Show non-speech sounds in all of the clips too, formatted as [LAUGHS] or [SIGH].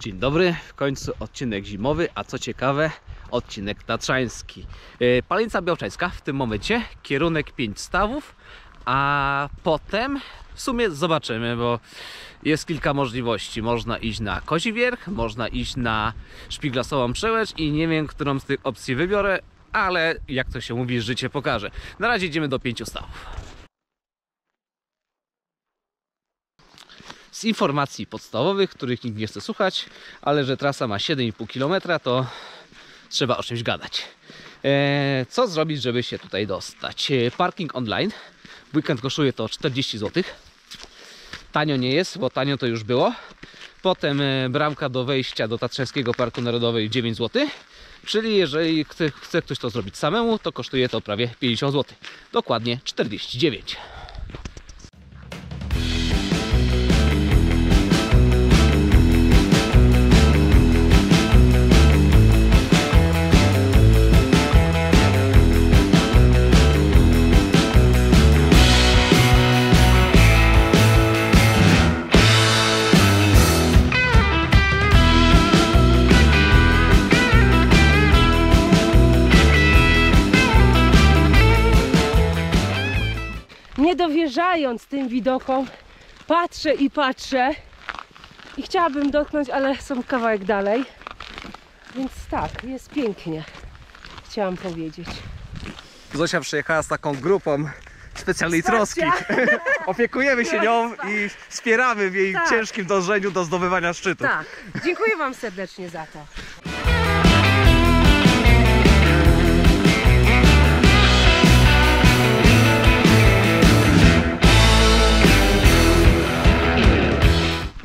Dzień dobry, w końcu odcinek zimowy, a co ciekawe, odcinek tatrzański. E, Palenica Białczańska w tym momencie, kierunek 5 stawów, a potem w sumie zobaczymy, bo jest kilka możliwości. Można iść na Kozi Wierch, można iść na Szpiglasową Przełęcz i nie wiem, którą z tych opcji wybiorę, ale jak to się mówi, życie pokaże. Na razie idziemy do 5 stawów. Z informacji podstawowych, których nikt nie chce słuchać, ale że trasa ma 7,5 km, to trzeba o czymś gadać. Eee, co zrobić, żeby się tutaj dostać? Eee, parking online. W weekend kosztuje to 40 zł. Tanio nie jest, bo tanio to już było. Potem e, bramka do wejścia do Tatrzańskiego Parku Narodowego 9 zł. Czyli jeżeli chce, chce ktoś to zrobić samemu, to kosztuje to prawie 50 zł. Dokładnie 49. dowierzając tym widokom, patrzę i patrzę i chciałabym dotknąć, ale są kawałek dalej. Więc tak, jest pięknie. Chciałam powiedzieć. Zosia przyjechała z taką grupą specjalnej troski. [LAUGHS] Opiekujemy się nią i wspieramy w jej Tak. ciężkim dążeniu do zdobywania szczytu. Tak, dziękuję Wam serdecznie za to.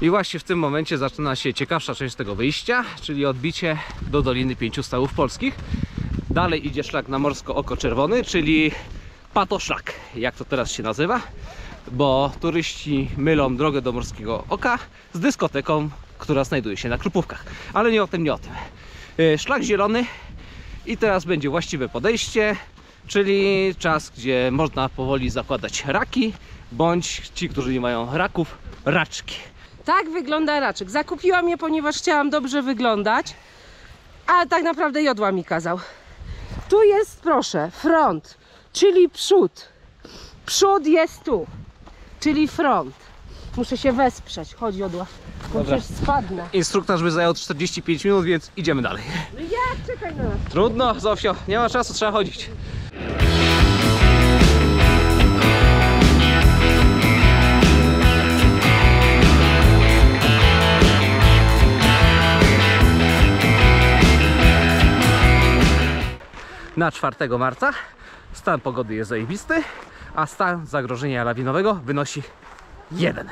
I właśnie w tym momencie zaczyna się ciekawsza część tego wyjścia, czyli odbicie do Doliny Pięciu Stawów Polskich. Dalej idzie szlak na Morsko Oko Czerwony, czyli patoszlak, jak to teraz się nazywa, bo turyści mylą drogę do Morskiego Oka z dyskoteką, która znajduje się na Krupówkach. Ale nie o tym, nie o tym. Yy, Szlak zielony i teraz będzie właściwe podejście, czyli czas, gdzie można powoli zakładać raki, bądź ci, którzy nie mają raków, raczki. Tak wygląda raczek. Zakupiłam je, ponieważ chciałam dobrze wyglądać, a tak naprawdę jodła mi kazał. Tu jest, proszę, front, czyli przód. Przód jest tu, czyli front. Muszę się wesprzeć. Chodź jodła, bo Dobra. przecież spadnę. Instruktaż by zajął 45 minut, więc idziemy dalej. No jak? Czekaj na nas. Trudno, Zofio, nie ma czasu, trzeba chodzić. Na 4 marca stan pogody jest zajebisty, a stan zagrożenia lawinowego wynosi 1.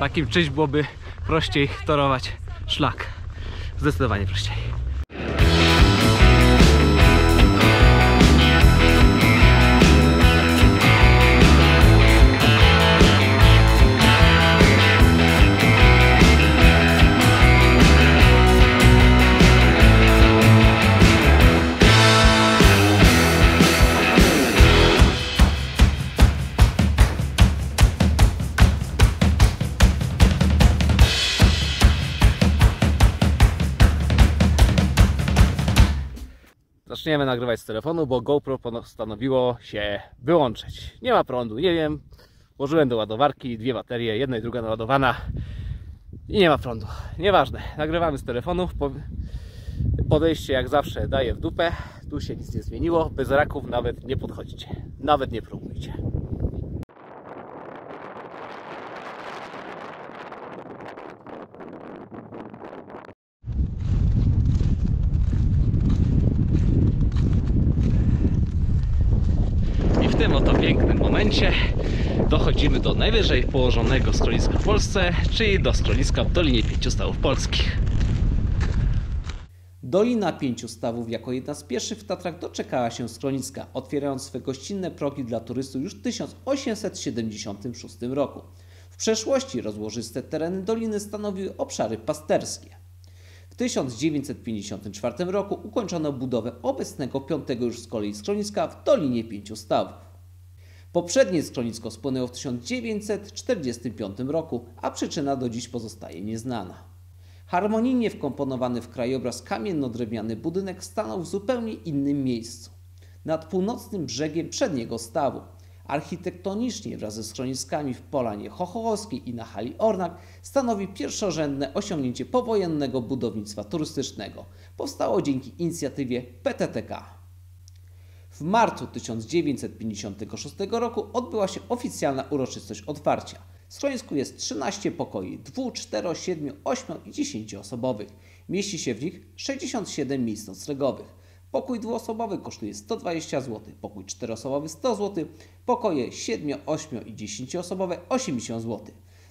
Takim czymś byłoby prościej torować szlak. Zdecydowanie prościej. Zaczniemy nagrywać z telefonu, bo GoPro postanowiło się wyłączyć. Nie ma prądu, nie wiem. Włożyłem do ładowarki dwie baterie, jedna i druga naładowana i nie ma prądu. Nieważne, nagrywamy z telefonu. Po- Podejście jak zawsze daje w dupę. Tu się nic nie zmieniło. Bez raków nawet nie podchodźcie. Nawet nie próbujcie. Tym oto pięknym momencie dochodzimy do najwyżej położonego schroniska w Polsce, czyli do schroniska w Dolinie Pięciu Stawów Polskich. Dolina Pięciu Stawów jako jedna z pierwszych w Tatrach doczekała się schroniska, otwierając swe gościnne progi dla turystów już w 1876 roku. W przeszłości rozłożyste tereny doliny stanowiły obszary pasterskie. W 1954 roku ukończono budowę obecnego piątego już z kolei schroniska w Dolinie Pięciu Stawów. Poprzednie schronisko spłynęło w 1945 roku, a przyczyna do dziś pozostaje nieznana. Harmonijnie wkomponowany w krajobraz kamienno-drewniany budynek stanął w zupełnie innym miejscu. Nad północnym brzegiem przedniego stawu. Architektonicznie wraz ze schroniskami w Polanie Chochołowskiej i na hali Ornak stanowi pierwszorzędne osiągnięcie powojennego budownictwa turystycznego. Powstało dzięki inicjatywie PTTK. W marcu 1956 roku odbyła się oficjalna uroczystość otwarcia. W schronisku jest 13 pokoi, 2, 4, 7, 8 i 10 osobowych. Mieści się w nich 67 miejsc noclegowych. Pokój dwuosobowy kosztuje 120 zł, pokój czteroosobowy 100 zł, pokoje 7, 8 i 10 osobowe 80 zł.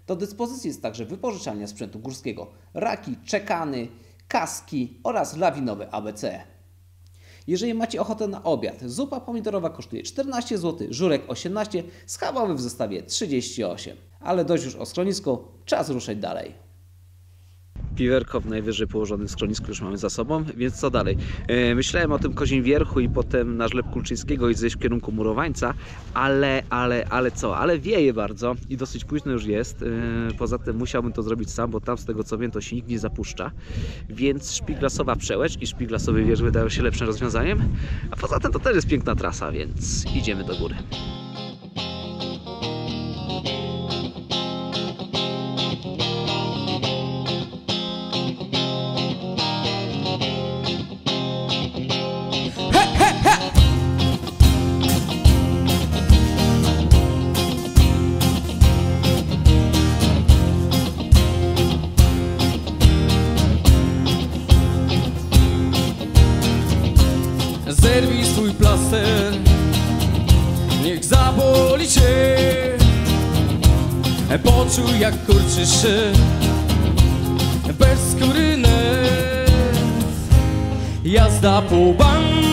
Do dyspozycji jest także wypożyczalnia sprzętu górskiego, raki, czekany, kaski oraz lawinowe ABC. Jeżeli macie ochotę na obiad, zupa pomidorowa kosztuje 14 zł, żurek 18, schabowy w zestawie 38. Ale dość już o schronisku, czas ruszać dalej. Piwerko w najwyżej położonym schronisku już mamy za sobą, więc co dalej? E, myślałem o tym Kozim Wierchu i potem na Żleb Kulczyńskiego i zejść w kierunku Murowańca, ale, ale, ale co? Ale wieje bardzo i dosyć późno już jest. E, poza tym musiałbym to zrobić sam, bo tam z tego co wiem to się nikt nie zapuszcza. Więc szpiglasowa przełęcz i szpiglasowy wież wydają się lepszym rozwiązaniem. A poza tym to też jest piękna trasa, więc idziemy do góry. Poczuj jak kurczy się. Bez skóry nerw Jazda po bandzie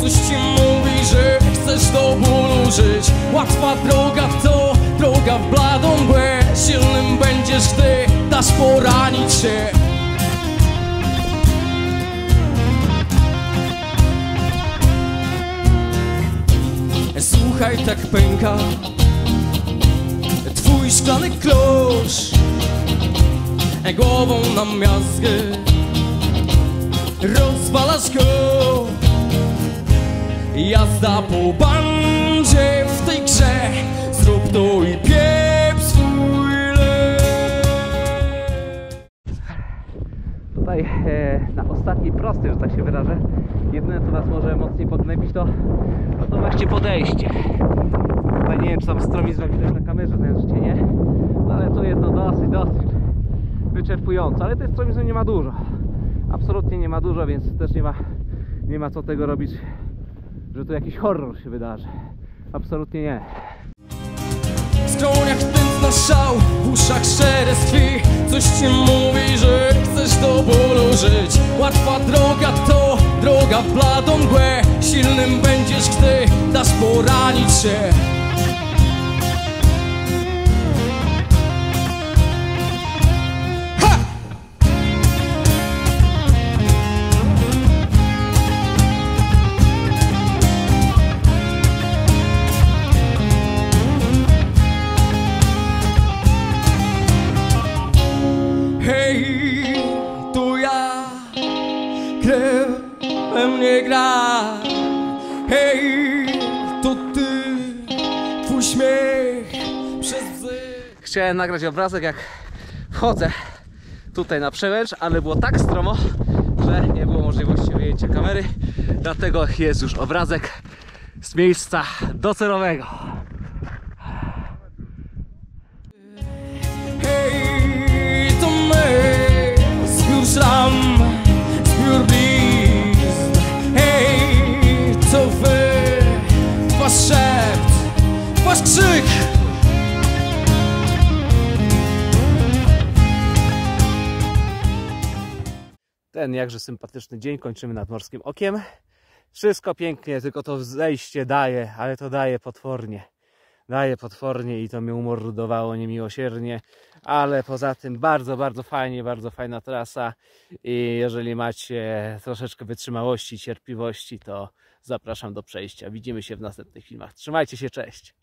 Coś ci mówi, że chcesz do bólu żyć. Łatwa droga to droga w bladą mgłę Silnym będziesz, gdy dasz poranić się. Słuchaj, tak pęka Twój szklany klosz. Głową na miazgę rozwalasz go Jazda po bandzie w tej grze. Zrób to i piep swój Tutaj e, na ostatniej prostej, że tak się wyrażę, jedyne co nas może mocniej podnębić to, to właśnie podejście. Tutaj nie wiem czy tam stromizmę widać na kamerze, czy nie, no ale to jest no dosyć, dosyć wyczerpujące, ale tej stromizmy nie ma dużo. Absolutnie nie ma dużo, więc też nie ma, nie ma co tego robić, że tu jakiś horror się wydarzy. Absolutnie nie. W skroniach tętno szał, w uszach szelest krwi Coś ci mówi, że chcesz do bólu żyć Łatwa droga to droga w bladą mgłę Silnym będziesz, gdy dasz poranić się to ty Twój śmiech przez łzy Chciałem nagrać obrazek jak wchodzę tutaj na przełęcz, ale było tak stromo, że nie było możliwości wyjścia pojęcia kamery, dlatego jest już obrazek z miejsca docelowego. Ten jakże sympatyczny dzień kończymy nad Morskim Okiem. Wszystko pięknie, tylko to zejście daje, ale to daje potwornie. Daje potwornie i to mnie umordowało niemiłosiernie, ale poza tym bardzo, bardzo fajnie, bardzo fajna trasa i jeżeli macie troszeczkę wytrzymałości, cierpliwości, to zapraszam do przejścia. Widzimy się w następnych filmach. Trzymajcie się, cześć!